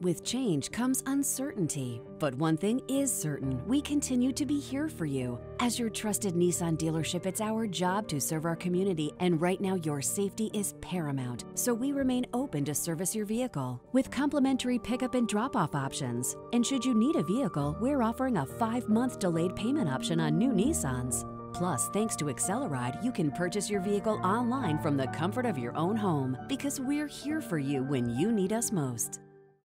With change comes uncertainty. But one thing is certain we continue to be here for you. As your trusted Nissan dealership, it's our job to serve our community, and right now your safety is paramount. So we remain open to service your vehicle with complimentary pickup and drop off options. And should you need a vehicle, we're offering a five month delayed payment option on new Nissans. Plus, thanks to Acceleride, you can purchase your vehicle online from the comfort of your own home because we're here for you when you need us most.